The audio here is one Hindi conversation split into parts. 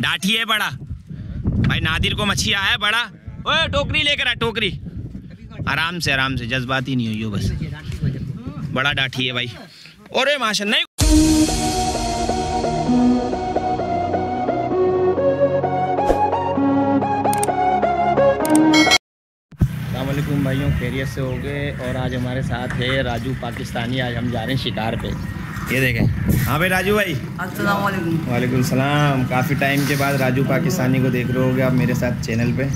डाठी है बड़ा। भाई नादिर को मच्छी आया है बड़ा। ओए, टोकरी लेकर आ, टोकरी। आराम से आराम से, जज्बाती नहीं हुई हो बस। बड़ा डाठी है भाई। अरे माशा नहीं। भाइयों, खैरियत से हो गए और आज हमारे साथ है राजू पाकिस्तानी। आज हम जा रहे हैं शिकार पे। ये देखें। हाँ भाई राजू भाई। अस्सलाम वालेकुम सलाम। काफ़ी टाइम के बाद राजू पाकिस्तानी को देख रहे होगे आप मेरे साथ चैनल पे।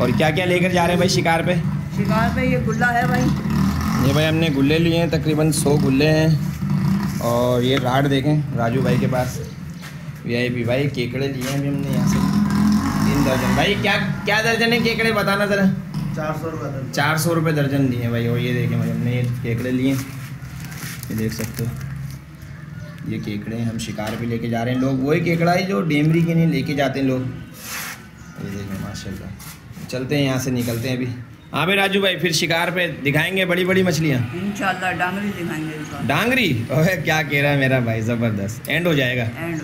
और क्या क्या लेकर जा रहे हैं भाई शिकार पे? शिकार पे ये गुल्ला है भाई। ये भाई हमने गुल्ले लिए हैं तकरीबन सौ गुल्ले हैं। और ये राड देखें राजू भाई के पास। वी आई पी भाई केकड़े लिए हैं अभी हमने यहाँ से। तीन दर्जन। भाई क्या क्या दर्जन है केकड़े बताना ज़रा। चार सौ रुपये चार सौ रुपये दर्जन दिए भाई। और ये देखें भाई हमने ये केकड़े लिए। ये देख सकते हो। ये केकड़े हम शिकार पे लेके जा रहे हैं। लोग वही केकड़ा है जो डेमरी के नहीं लेके जाते हैं लोग। ये देखें माशाल्लाह। चलते हैं यहाँ से निकलते हैं अभी। हाँ भाई राजू भाई फिर शिकार पे दिखाएँगे बड़ी बड़ी मछलियाँ। इंशाल्लाह डांगरी दिखाएँगे डांगरी? ओए क्या कह रहा है मेरा भाई ज़बरदस्त। एंड हो जाएगा। एंड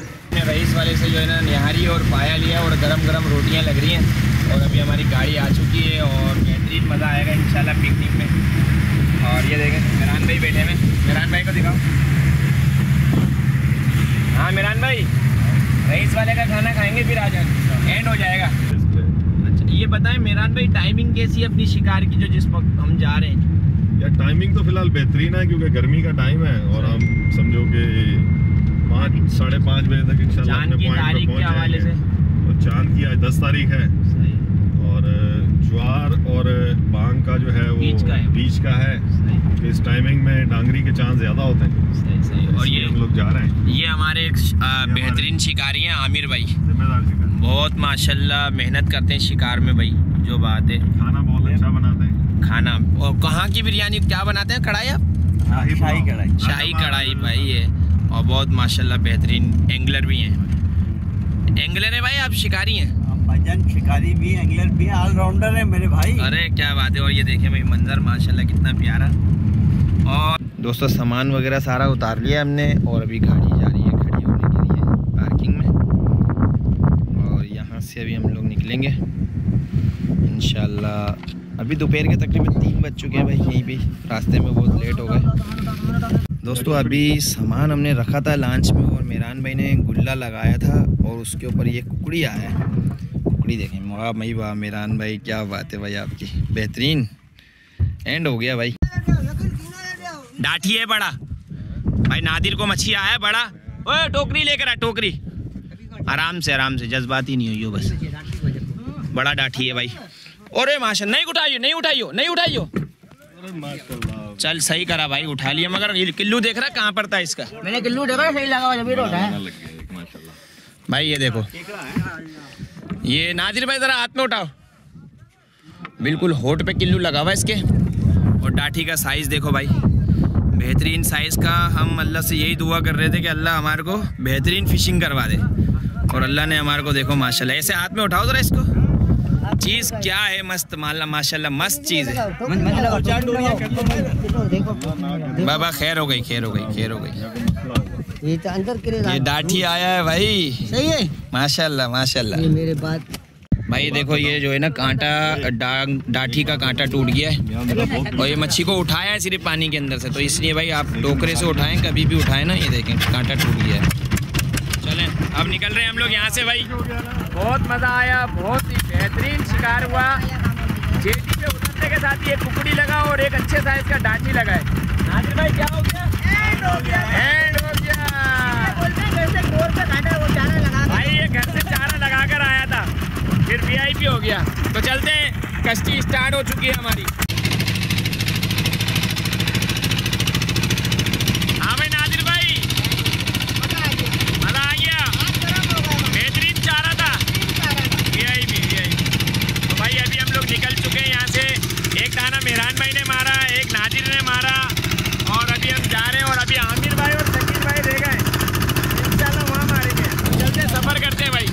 रईस वाले से जो है ना निहारी और पाया लिया और गरम गरम रोटियाँ लग रही हैं। और अभी हमारी गाड़ी आ चुकी है और बेहतरीन मज़ा आएगा इंशाल्लाह पिकनिक में। और ये देखें मेरान भाई बैठे हैं। मेरान भाई को दिखाओ। हाँ मेरान भाई। रईस वाले का खाना खाएँगे फिर आ जाए एंड हो जाएगा। अच्छा ये बताएँ मेरान भाई टाइमिंग कैसी है अपनी शिकार की जो जिस वक्त हम जा रहे हैं? यार टाइमिंग तो फ़िलहाल बेहतरीन है क्योंकि गर्मी का टाइम है और हम समझो कि पाँच साढ़े पाँच बजे तक इंशाल्लाह चाँद अपने की पॉइंट तारीख के पहुँच जाएँगे। और चाँद की आज दस तारीख है। और ज्वार और बांग का जो है वो बीच का है। बीच का है। तो इस टाइमिंग में डांगरी के चाँद ज़्यादा होते हैं। सही सही। और ये हम लोग जा रहे हैं। ये हमारे एक बेहतरीन शिकारी हैं आमिर भाई। जिम्मेदार शिकार। बहुत माशाल्लाह मेहनत करते हैं शिकार में भाई जो बात है। खाना बहुत अच्छा बनाते हैं। खाना और कहाँ की बिरयानी क्या बनाते हैं कढ़ाई आप? शाही शाही कढ़ाई। शाही कढ़ाई भाई है और बहुत माशाल्लाह बेहतरीन एंगलर भी हैं। एंगलर है भाई आप शिकारी हैं। भाईजान शिकारी भी, एंगलर भी ऑलराउंडर है मेरे भाई। अरे, क्या बात है, और ये देखें भाई, मंजर, माशाल्लाह, कितना प्यारा। और दोस्तों, सामान वगैरह सारा उतार लिया हमने, और अभी गाड़ी जा रही है खड़ी होने के लिए पार्किंग में। और यहाँ से अभी हम लोग निकलेंगे। इंशाल्लाह, अभी दोपहर के तकरीबन तीन बज चुके हैं भाई, यहीं भी रास्ते में बहुत लेट हो गए। दोस्तों, अभी सामान हमने रखा था लांच में, और मेरान भाई ने गुल्ला लगाया था, और उसके ऊपर ये कुकड़ी आया है। कुकड़ी देखें। वाह मई वाह मेरान भाई क्या बात है भाई आपकी। बेहतरीन। एंड हो गया भाई। डाठी है बड़ा। भाई नादिर को मच्छी आया बड़ा। ओए टोकरी लेकर आ टोकरी। आराम से आराम से जज्बाती नहीं हुई हो बस। बड़ा डाठी है भाई। अरे माशा नहीं उठाइयो नहीं उठाइयो नहीं उठाइयो। चल सही करा भाई उठा लिया। मगर ये किल्लू देख रहा कहाँ पड़ता है इसका? मैंने किल्लू देखा सही लगा है। भाई ये देखो। ये नादिर भाई जरा हाथ में उठाओ बिल्कुल होठ पे किल्लू लगा हुआ इसके और डाठी का साइज़ देखो भाई बेहतरीन साइज़ का हम अल्लाह से यही दुआ कर रहे थे कि अल्लाह हमारे को बेहतरीन फिशिंग करवा दे और अल्लाह ने हमारे को देखो माशाल्लाह ऐसे हाथ में उठाओ जरा इसको चीज़ क्या है मस्त माला माशाल्लाह मस्त चीज़ है बाबा खैर हो गई खैर हो गई खैर हो गई ये तो अंदर के ये डाठी आया है भाई। सही है। माशाल्लाह माशाल्लाह। ये मेरे बात। भाई देखो ये जो है ना कांटा डांग डाठी का कांटा टूट गया है। और ये मच्छी को उठाया है सिर्फ़ पानी के अंदर से। तो इसलिए भाई आप टोकरे से उठाएँ कभी भी उठाएँ ना ये देखें कांटा टूट गया है। चलें अब निकल रहे हैं हम लोग यहाँ से भाई। बहुत मज़ा आया बहुत ही बेहतरीन शिकार हुआ। जेटी पे उतरने के साथ ही एक कुकड़ी लगा और एक अच्छे साइज़ का डांची लगा है। नादिर भाई क्या हो गया? एंड हो गया। एंड हो गया। भाई, ये घर से चारा लगा कर आया था। फिर वीआईपी हो गया। तो चलते हैं, कश्ती स्टार्ट हो चुकी है हमारी हाँ भाई नादिर भाई मज़ा आ गया बेहतरीन चारा था वीआईपी वीआईपी तो भाई अभी हम लोग निकल चुके हैं यहाँ से एक दाना मेहरान भाई ने मारा एक नादिर ने मारा और अभी हम जा रहे हैं और अभी आमिर भाई और शकील भाई रह गए इंशाल्लाह वहाँ मारेंगे चलते हैं, सफ़र करते हैं भाई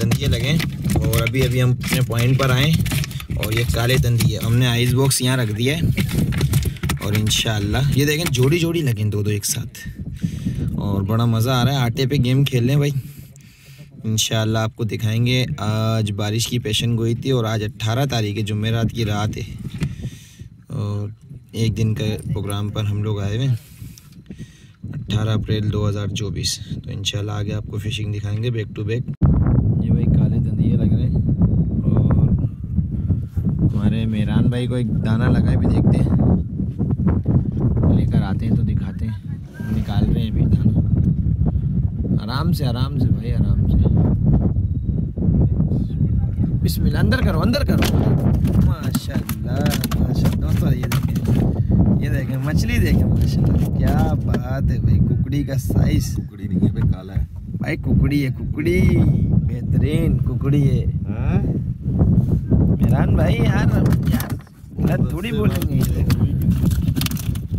दंदिये लगे हैं और अभी अभी हम अपने पॉइंट पर आए और ये काले तंदी है। हमने आइस बॉक्स यहाँ रख दिया है और इन ये देखें जोड़ी जोड़ी लगे दो दो एक साथ। और बड़ा मज़ा आ रहा है, आटे पे गेम खेल रहे हैं भाई। इन आपको दिखाएँगे, आज बारिश की पेशन गोई थी और आज 18 तारीख है जुमेरात की रात है। और एक दिन का प्रोग्राम पर हम लोग आए हुए हैं। अट्ठारह अप्रैल 2024 तो इंशाल्लाह आगे आपको फ़िशिंग दिखाएँगे बैक टू बैक ये भाई काले दंदिये लग रहे हैं और हमारे मेहरान भाई को एक दाना लगाए भी देखते हैं। लेकर आते हैं तो दिखाते हैं। निकाल रहे हैं अभी दाना। आराम से आराम से भाई आराम से। बिस्मिल्लाह अंदर करो अंदर करो। माशाल्लाह माशाल्लाह। दोस्तों ये देखें ये देखें मछली देखें माशाल्लाह। क्या बात है भाई कुकड़ी का साइज़ कुकड़ी नहीं है भाई काला है। भाई कुकड़ी है कुकड़ी। बेहतरीन कुकड़ी है। हाँ? मेहरान भाई यार यार गलत थोड़ी बोलेंगे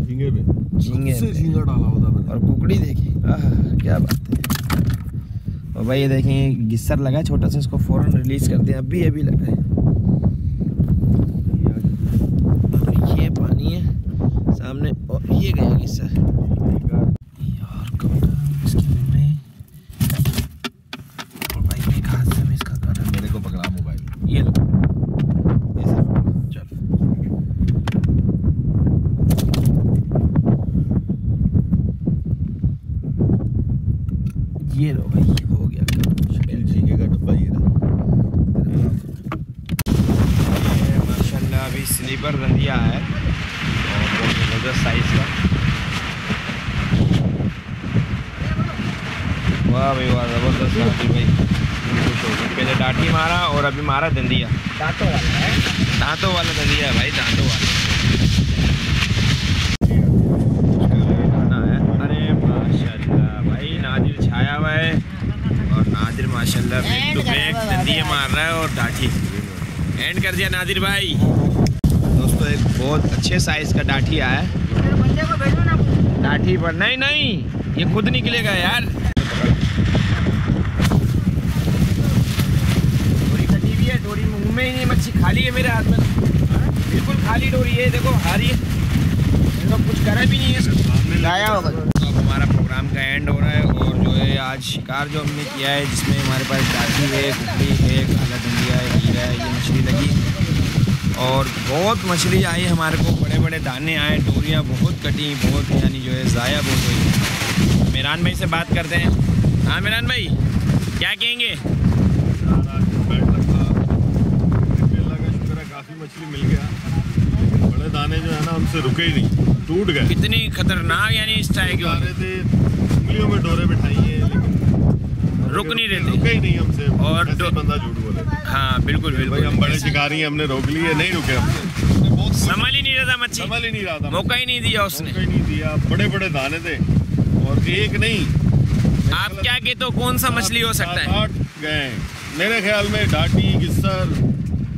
झींगे पे झींगे से झींगा डाला होता मैंने और कुकड़ी देखी आह, क्या बात है और भाई ये देखें गिस्सर लगा है छोटा सा इसको फ़ौरन रिलीज़ करते हैं अभी अभी लगा है और ये पानी है सामने और ये गया गिस्सर यार कौन इसके मुँह में और भाई मैं एक हाथ से मैं इसका काटा मेरे को पकड़ा मोबाइल ये लो ऐसे पकड़ो, चल ये लो भाई ये हो गया शकील झींगे का डब्बा ये रहा। माशाल्लाह अभी स्लीपर रंधिया है और बहुत ज़बरदस्त साइज़ का। वाह भाई वाह ज़बरदस्त हाथी भाई। खुश हो गए पहले डाठी मारा और अभी मारा दंदिया दांतों वाला है। दांतों वाला दंदिया है भाई दांतों वाला खाना है अरे माशाल्लाह भाई नादिर छाया हुआ है और माशाल्लाह बैक टू बैक मार रहा है और डाठी। एंड कर दिया नादिर भाई। दोस्तों एक बहुत अच्छे साइज़ का डाठी आया है। डाठी पर नहीं नहीं ये खुद निकलेगा यार। डोरी कटी हुई है डोरी मुँह में ही मच्छी खाली है मेरे हाथ में। बिल्कुल खाली डोरी है देखो हारी है। देखो कुछ करा भी नहीं है। इसको गाया होगा। हमारा प्रोग्राम का एंड हो रहा है और जो है आज शिकार जो हमने किया है, जिसमें हमारे पास डाठी है कुकड़ी है काला धंडिया है, हीरा है, ये मछली लगी। और बहुत मछली आई हमारे को बड़े बड़े दाने आए, डोरियाँ बहुत कटी, बहुत यानी जो है ज़ाया बहुत हुई। मेरान भाई से बात करते हैं। हाँ मेरान भाई, क्या कहेंगे यार आज बैठ रखा अल्लाह का शुक्र है काफ़ी मछली मिल गया दाने जो है ना हमसे रुके ही नहीं टूट गए। कितनी खतरनाक यानी स्ट्राइक जा रहे थे उंगलियों में डोरे बिठाई हैं लेकिन रुक नहीं रहे थे। रुके ही नहीं हमसे। और बंदा झूठ बोले। हाँ बिल्कुल भाई बिल्कुल। हम बड़े शिकारी हैं हमने रोक लिए नहीं रुके हमसे। बहुत संभल ही नहीं रहा था मच्छी। संभल ही नहीं रहा था मौका ही नहीं दिया उसने। मौका ही नहीं दिया। बड़े बड़े दाने थे और एक नहीं। आप क्या कहते हो कौन सा मछली हो सकता है? गए। मेरे ख्याल में डाटी गिस्सर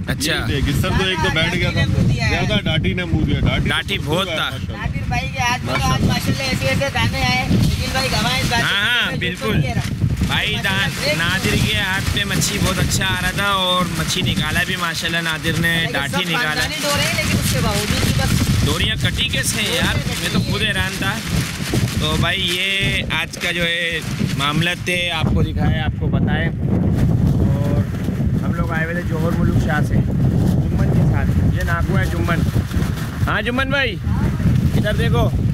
अच्छा। तो एक तो बैठ गया था। ज़्यादा डाटी ने मुँह दिया डाटी डाटी बहुत था। भाई के हाथ में तो आज माशाल्लाह ऐसे ऐसे दाने आए। निखिल भाई इस बात हाँ, हाँ, मैं बिल्कुल। भाई नादिर के हाथ पे मच्छी बहुत अच्छा आ रहा था और मच्छी निकाला भी माशाल्लाह नादिर ने डाठी निकाला। लेकिन उसके बावजूद डोरियाँ कटी कैसे हैं यार? मैं तो खुद हैरान था। तो भाई ये आज का जो है मामला थे आपको दिखाए आपको लोग आए हुए थे जौहर मुलुक शाह से। जुम्मन के साथ। ये नाकू है जुम्मन। हाँ जुम्मन भाई। इधर देखो।